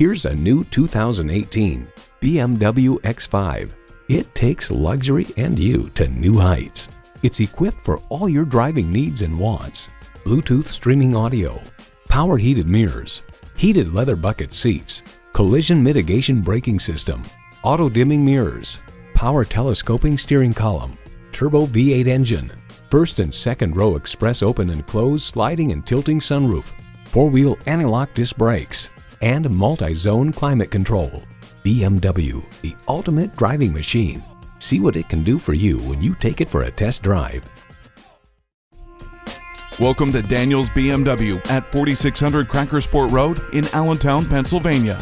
Here's a new 2018 BMW X5. It takes luxury and you to new heights. It's equipped for all your driving needs and wants. Bluetooth streaming audio, power heated mirrors, heated leather bucket seats, collision mitigation braking system, auto dimming mirrors, power telescoping steering column, turbo V8 engine, first and second row express open and close sliding and tilting sunroof, four-wheel anti-lock disc brakes, and multi-zone climate control. BMW, the ultimate driving machine. See what it can do for you when you take it for a test drive. Welcome to Daniels BMW at 4600 Crackersport Road in Allentown, Pennsylvania.